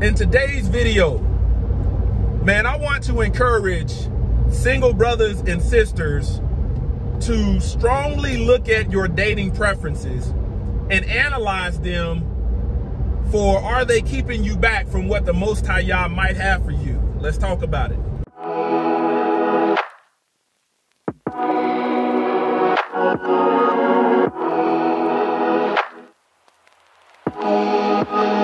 In today's video, man, I want to encourage single brothers and sisters to strongly look at your dating preferences and analyze them for are they keeping you back from what the Most High Yah might have for you? Let's talk about it. All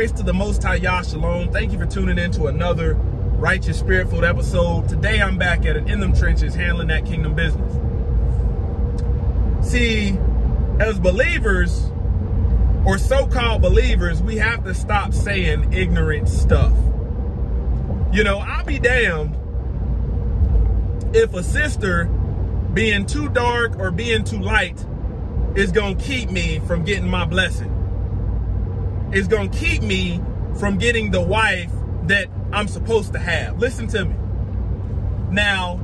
praise to the Most High Yah Shalom. Thank you for tuning in to another Righteous Spirit Food episode. Today I'm back at it in them trenches handling that kingdom business. See, as believers or so-called believers, we have to stop saying ignorant stuff. You know, I'll be damned if a sister being too dark or being too light is going to keep me from getting my blessing. It's going to keep me from getting the wife that I'm supposed to have. Listen to me. Now,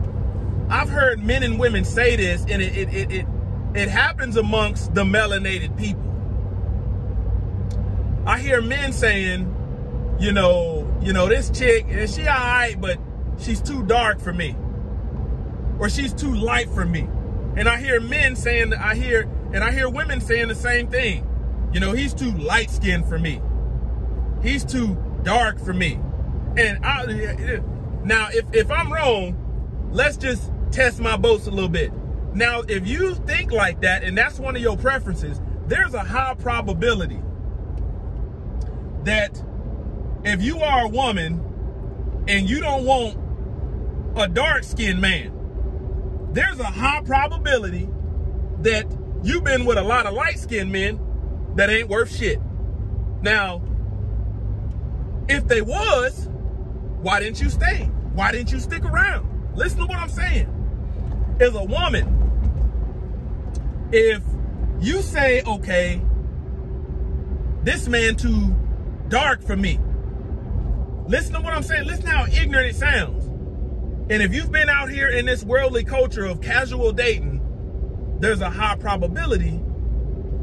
I've heard men and women say this, and it, it, it, it, it happens amongst the melanated people. I hear men saying, you know, you know, this chick, is she all right, but she's too dark for me. Or she's too light for me. And I hear men saying, I hear, and I hear women saying the same thing. You know, he's too light skinned for me. He's too dark for me. And I, now, if, if I'm wrong, let's just test my boats a little bit. Now, if you think like that, and that's one of your preferences, there's a high probability that if you are a woman and you don't want a dark skinned man, there's a high probability that you've been with a lot of light skinned men that ain't worth shit. Now, if they was, why didn't you stay? Why didn't you stick around? Listen to what I'm saying. As a woman, if you say, okay, this man too dark for me. Listen to what I'm saying. Listen how ignorant it sounds. And if you've been out here in this worldly culture of casual dating, there's a high probability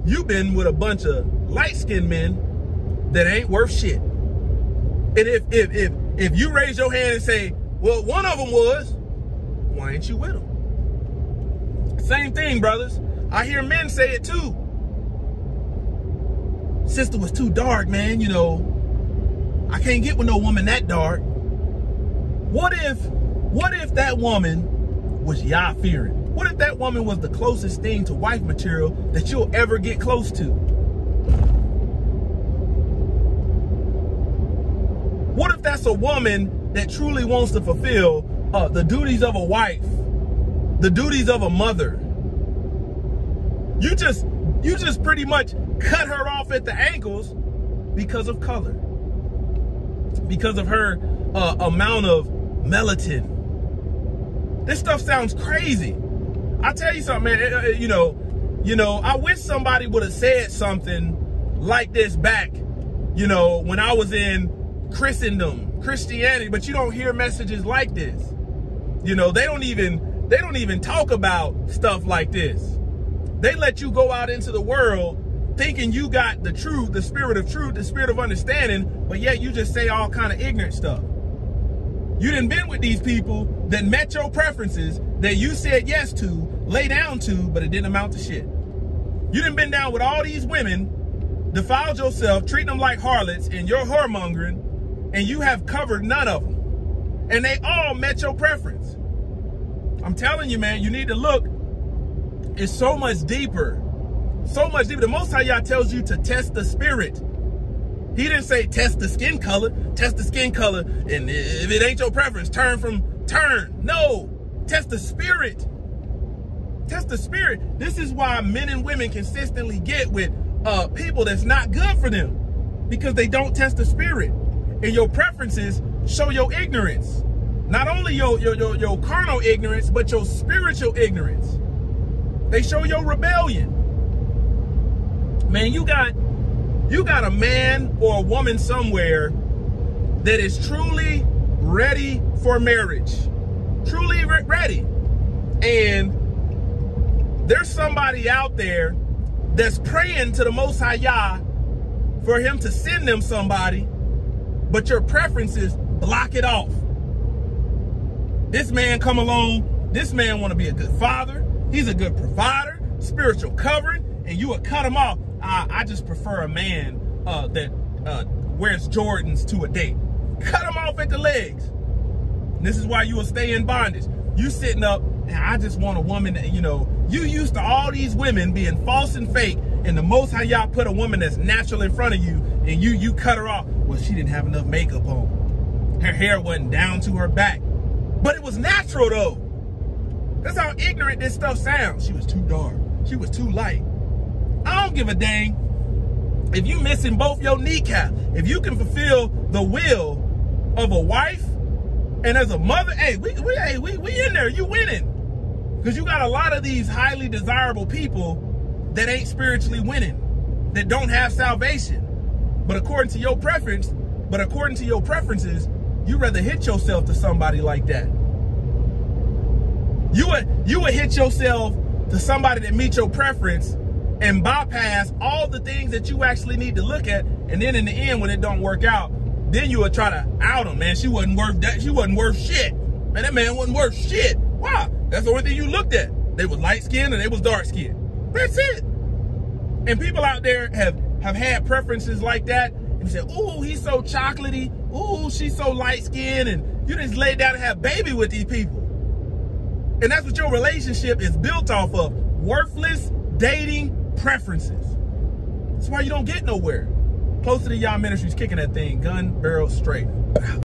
you've been with a bunch of light-skinned men that ain't worth shit. And if if if if you raise your hand and say, well, one of them was, why ain't you with them? Same thing, brothers. I hear men say it too. Sister was too dark, man. You know, I can't get with no woman that dark. What if, what if that woman was Yah fearing? What if that woman was the closest thing to wife material that you'll ever get close to? What if that's a woman that truly wants to fulfill uh, the duties of a wife, the duties of a mother? You just, you just pretty much cut her off at the ankles because of color, because of her uh, amount of melatonin. This stuff sounds crazy. I tell you something, man. You know, you know. I wish somebody would have said something like this back. You know, when I was in Christendom, Christianity, but you don't hear messages like this. You know, they don't even they don't even talk about stuff like this. They let you go out into the world thinking you got the truth, the spirit of truth, the spirit of understanding, but yet you just say all kind of ignorant stuff. You didn't been with these people that met your preferences that you said yes to, lay down to, but it didn't amount to shit. You didn't been down with all these women, defiled yourself, treating them like harlots, and you're whoremongering, and you have covered none of them. And they all met your preference. I'm telling you, man, you need to look. It's so much deeper. So much deeper. The Most High Yah tells you to test the spirit. He didn't say test the skin color, test the skin color, and if it ain't your preference, turn from turn. No, test the spirit. Test the spirit. This is why men and women consistently get with uh, people that's not good for them because they don't test the spirit. And your preferences show your ignorance. Not only your, your, your, your carnal ignorance, but your spiritual ignorance. They show your rebellion. Man, you got you got a man or a woman somewhere that is truly ready for marriage. Truly re ready. And there's somebody out there that's praying to the Most High Yah for him to send them somebody, but your preferences block it off. This man come along, this man want to be a good father, he's a good provider, spiritual covering, and you would cut him off. I, I just prefer a man uh, that uh, wears Jordans to a date. Cut him off at the legs. This is why you will stay in bondage. You sitting up, and I just want a woman that, you know, you used to all these women being false and fake, and the Most High Yah put a woman that's natural in front of you, and you you cut her off. Well, she didn't have enough makeup on. Her hair wasn't down to her back. But it was natural though. That's how ignorant this stuff sounds. She was too dark. She was too light. I don't give a dang. If you missing both your kneecap, if you can fulfill the will of a wife and as a mother, hey, we we hey, we, we in there, you winning. Because you got a lot of these highly desirable people that ain't spiritually winning, that don't have salvation. But according to your preference, but according to your preferences, you rather hit yourself to somebody like that. You would you would hit yourself to somebody that meets your preference and bypass all the things that you actually need to look at. And then in the end, when it don't work out, then you would try to out them, man. She wasn't worth that. She wasn't worth shit. Man, that man wasn't worth shit. Why? That's the only thing you looked at. They was light skinned and they was dark skinned. That's it. And people out there have, have had preferences like that and say, ooh, he's so chocolatey. Ooh, she's so light skinned. And you just lay down and have baby with these people. And that's what your relationship is built off of. Worthless dating preferences. That's why you don't get nowhere. Closer to the Yah ministries kicking that thing, gun barrel straight.